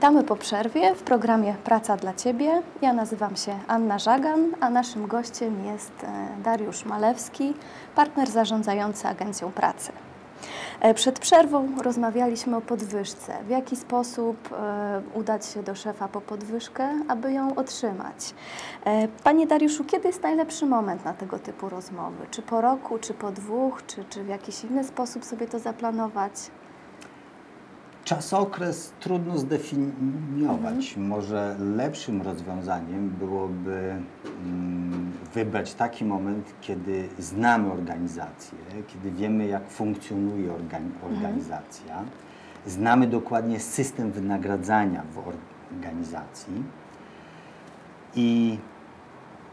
Witamy po przerwie w programie Praca dla Ciebie. Ja nazywam się Anna Żagan, a naszym gościem jest e, Dariusz Malewski, partner zarządzający Agencją Pracy. E, przed przerwą rozmawialiśmy o podwyżce. W jaki sposób e, udać się do szefa po podwyżkę, aby ją otrzymać? Panie Dariuszu, kiedy jest najlepszy moment na tego typu rozmowy? Czy po roku, czy po dwóch, czy, czy w jakiś inny sposób sobie to zaplanować? Czasokres trudno zdefiniować. Może lepszym rozwiązaniem byłoby mm, wybrać taki moment, kiedy znamy organizację, kiedy wiemy, jak funkcjonuje organi organizacja, znamy dokładnie system wynagradzania w organizacji. I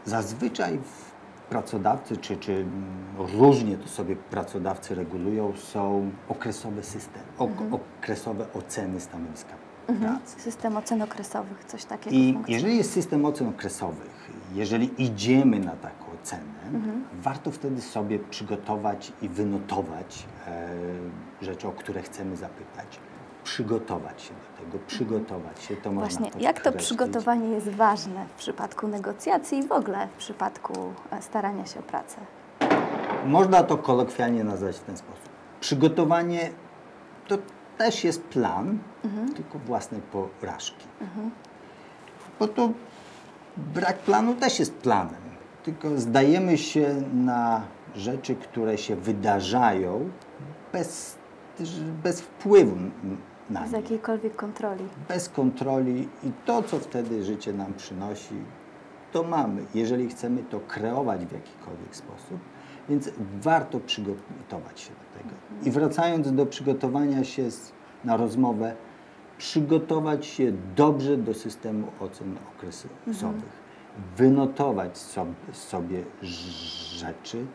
zazwyczaj w pracodawcy, czy, czy mm, różnie to sobie pracodawcy regulują, są okresowe systemy, ok, okresowe oceny stanowiska pracy. System ocen okresowych, coś takiego I jeżeli jest system ocen okresowych, jeżeli idziemy na taką ocenę, warto wtedy sobie przygotować i wynotować e, rzeczy, o które chcemy zapytać. Przygotować się do tego, przygotować się, to można Właśnie, jak to przygotowanie jest ważne w przypadku negocjacji i w ogóle w przypadku e, starania się o pracę? Można to kolokwialnie nazwać w ten sposób. Przygotowanie to też jest plan, tylko własnej porażki. Bo to brak planu też jest planem, tylko zdajemy się na rzeczy, które się wydarzają bez, bez wpływu Bez jakiejkolwiek kontroli. bez kontroli i to, co wtedy życie nam przynosi, to mamy, jeżeli chcemy to kreować w jakikolwiek sposób. Więc warto przygotować się do tego. I wracając do przygotowania się na rozmowę, przygotować się dobrze do systemu ocen okresowych. Wynotować sob, sobie rzeczy,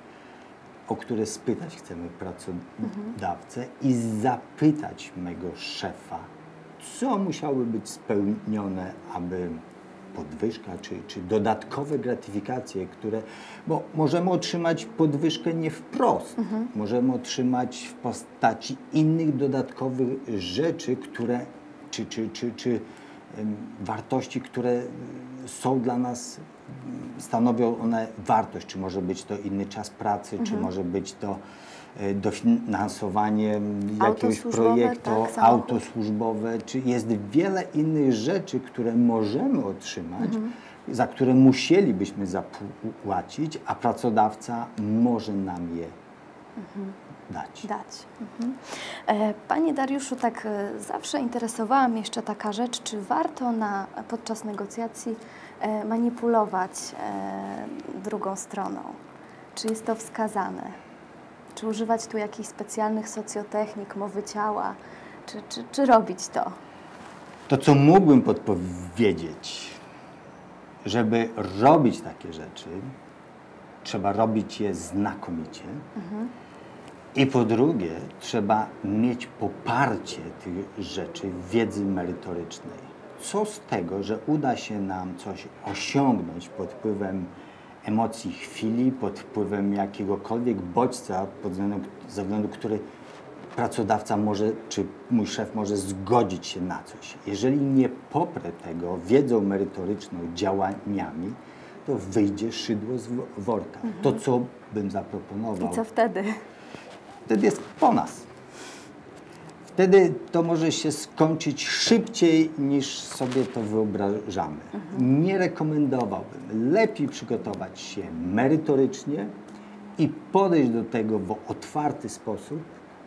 o które spytać chcemy pracodawcę i zapytać mego szefa, co musiałoby być spełnione, aby podwyżka czy, czy dodatkowe gratyfikacje, które, bo możemy otrzymać podwyżkę nie wprost, możemy otrzymać w postaci innych dodatkowych rzeczy, które, czy, czy, czy, czy wartości, które są dla nas, stanowią one wartość, czy może być to inny czas pracy, czy może być to y, dofinansowanie jakiegoś projektu, tak, czy jest wiele innych rzeczy, które możemy otrzymać, za które musielibyśmy zapłacić, a pracodawca może nam je dać. Dać. Mhm. E, Panie Dariuszu, tak e, zawsze interesowała mnie jeszcze taka rzecz, czy warto na, podczas negocjacji e, manipulować e, drugą stroną? Czy jest to wskazane? Czy używać tu jakichś specjalnych socjotechnik, mowy ciała? Czy, czy, czy robić to? To, co mógłbym podpowiedzieć, żeby robić takie rzeczy, trzeba robić je znakomicie. I po drugie, trzeba mieć poparcie tych rzeczy wiedzy merytorycznej. Co z tego, że uda się nam coś osiągnąć pod wpływem emocji chwili, pod wpływem jakiegokolwiek bodźca, pod względem, ze względu który pracodawca może, czy mój szef może zgodzić się na coś. Jeżeli nie poprę tego wiedzą merytoryczną, działaniami, to wyjdzie szydło z wo- worka. To, co bym zaproponował, I co wtedy? wtedy jest po nas. Wtedy to może się skończyć szybciej niż sobie to wyobrażamy. Nie rekomendowałbym. Lepiej przygotować się merytorycznie i podejść do tego w otwarty sposób,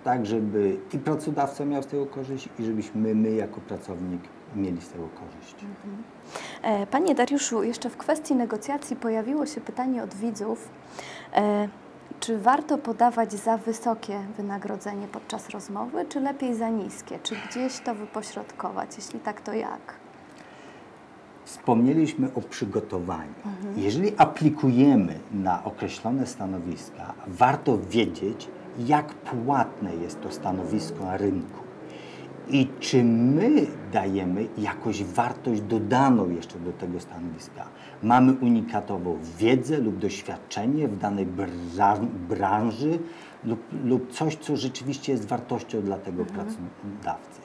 tak żeby i pracodawca miał z tego korzyść i żebyśmy my jako pracownik mieli z tego korzyść. E, Panie Dariuszu, jeszcze w kwestii negocjacji pojawiło się pytanie od widzów, e, czy warto podawać za wysokie wynagrodzenie podczas rozmowy, czy lepiej za niskie? Czy gdzieś to wypośrodkować? Jeśli tak, to jak? Wspomnieliśmy o przygotowaniu. Jeżeli aplikujemy na określone stanowiska, warto wiedzieć, jak płatne jest to stanowisko na rynku i czy my dajemy jakąś wartość dodaną jeszcze do tego stanowiska. Mamy unikatową wiedzę lub doświadczenie w danej bra- branży lub, lub coś, co rzeczywiście jest wartością dla tego pracodawcy.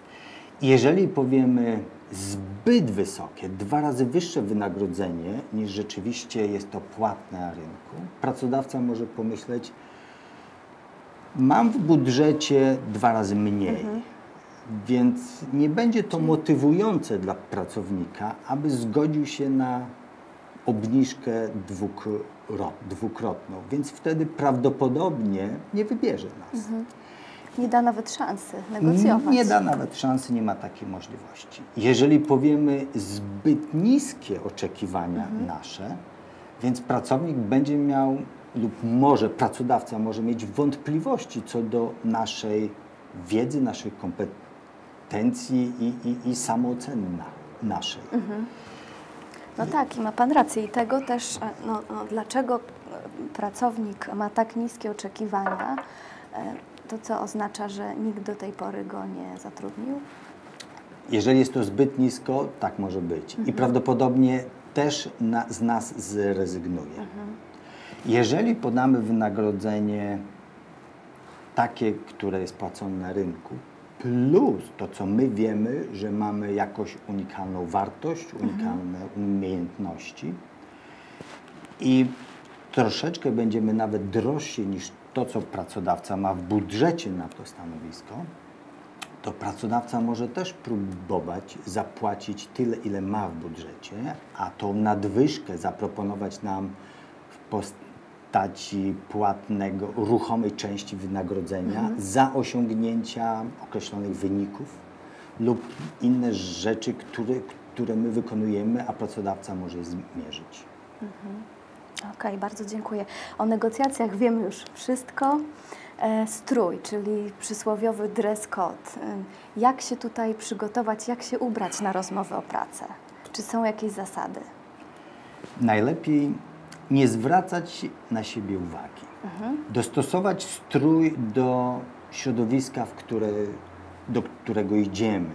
Jeżeli powiemy zbyt wysokie, dwa razy wyższe wynagrodzenie niż rzeczywiście jest to płatne na rynku, pracodawca może pomyśleć, mam w budżecie dwa razy mniej, więc nie będzie to motywujące dla pracownika, aby zgodził się na obniżkę dwukro- dwukrotną, więc wtedy prawdopodobnie nie wybierze nas. Nie da nawet szansy negocjować. Nie da nawet szansy, nie ma takiej możliwości. Jeżeli powiemy zbyt niskie oczekiwania nasze, więc pracownik będzie miał lub może pracodawca może mieć wątpliwości co do naszej wiedzy, naszej kompetencji i, i, i samooceny na, naszej. No tak, i ma Pan rację. I tego też, e, no, no, dlaczego pracownik ma tak niskie oczekiwania, e, to co oznacza, że nikt do tej pory go nie zatrudnił? Jeżeli jest to zbyt nisko, tak może być. I prawdopodobnie też na, z nas zrezygnuje. Jeżeli podamy wynagrodzenie takie, które jest płacone na rynku, plus to, co my wiemy, że mamy jakąś unikalną wartość, unikalne umiejętności. I troszeczkę będziemy nawet drożsi niż to, co pracodawca ma w budżecie na to stanowisko, to pracodawca może też próbować zapłacić tyle, ile ma w budżecie, a tą nadwyżkę zaproponować nam w postaci płatnego, ruchomej części wynagrodzenia za osiągnięcia określonych wyników lub inne rzeczy, które, które my wykonujemy, a pracodawca może je zmierzyć. Okej, bardzo dziękuję. O negocjacjach wiemy już wszystko. E, strój, czyli przysłowiowy dress code. E, Jak się tutaj przygotować, jak się ubrać na rozmowę o pracę? Czy są jakieś zasady? najlepiej nie zwracać na siebie uwagi. Dostosować strój do środowiska, w które, do którego idziemy.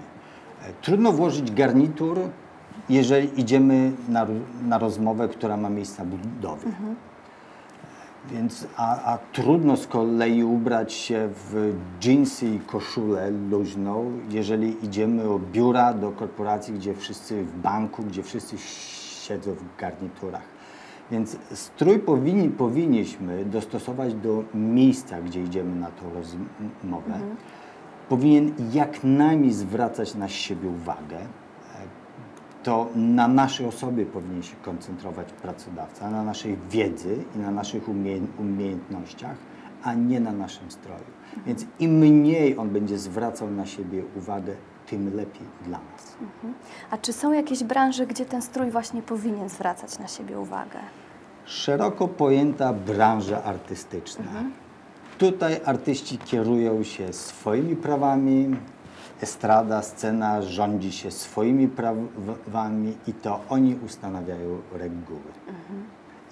E, Trudno włożyć garnitur, jeżeli idziemy na, na rozmowę, która ma miejsce na budowie. Więc, a, a trudno z kolei ubrać się w dżinsy i koszulę luźną, jeżeli idziemy do biura, do korporacji, gdzie wszyscy w banku, gdzie wszyscy siedzą w garniturach. Więc strój powinni, powinniśmy dostosować do miejsca, gdzie idziemy na tą rozmowę. Powinien jak najmniej zwracać na siebie uwagę to na naszej osobie powinien się koncentrować pracodawca, na naszej wiedzy i na naszych umie umiejętnościach, a nie na naszym stroju. Więc im mniej on będzie zwracał na siebie uwagę, tym lepiej dla nas. A czy są jakieś branże, gdzie ten strój właśnie powinien zwracać na siebie uwagę? Szeroko pojęta branża artystyczna. Tutaj artyści kierują się swoimi prawami, estrada, scena rządzi się swoimi prawami i to oni ustanawiają reguły.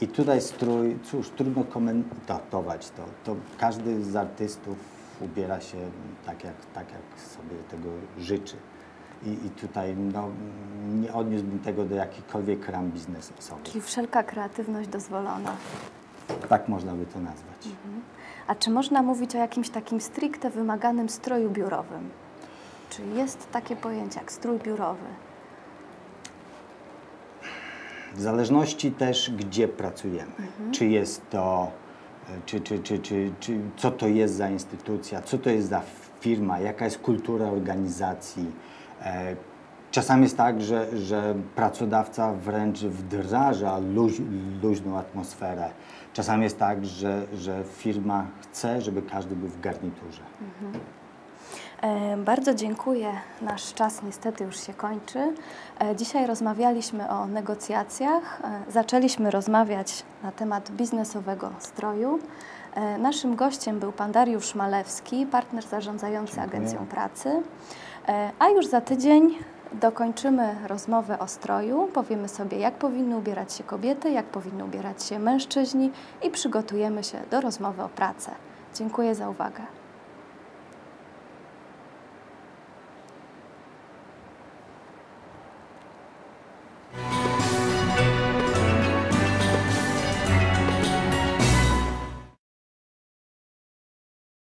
I tutaj strój, cóż, trudno komentować to. to. Każdy z artystów ubiera się tak, jak, tak, jak sobie tego życzy. I, I tutaj no, nie odniósłbym tego do jakichkolwiek ram biznesowych. Czyli wszelka kreatywność dozwolona. Tak można by to nazwać. A czy można mówić o jakimś takim stricte wymaganym stroju biurowym? Czy jest takie pojęcie jak strój biurowy? W zależności też, gdzie pracujemy. Czy jest to, e, czy, czy, czy, czy, czy, co to jest za instytucja, co to jest za firma, jaka jest kultura organizacji. E, Czasami jest tak, że, że pracodawca wręcz wdraża luź, luźną atmosferę. Czasami jest tak, że, że firma chce, żeby każdy był w garniturze. E, Bardzo dziękuję. Nasz czas niestety już się kończy. E, Dzisiaj rozmawialiśmy o negocjacjach. Zaczęliśmy rozmawiać na temat biznesowego stroju. Naszym gościem był pan Dariusz Malewski, partner zarządzający Dziękuję. Agencją Pracy. E, A już za tydzień dokończymy rozmowę o stroju. Powiemy sobie, jak powinny ubierać się kobiety, jak powinny ubierać się mężczyźni i przygotujemy się do rozmowy o pracę. Dziękuję za uwagę.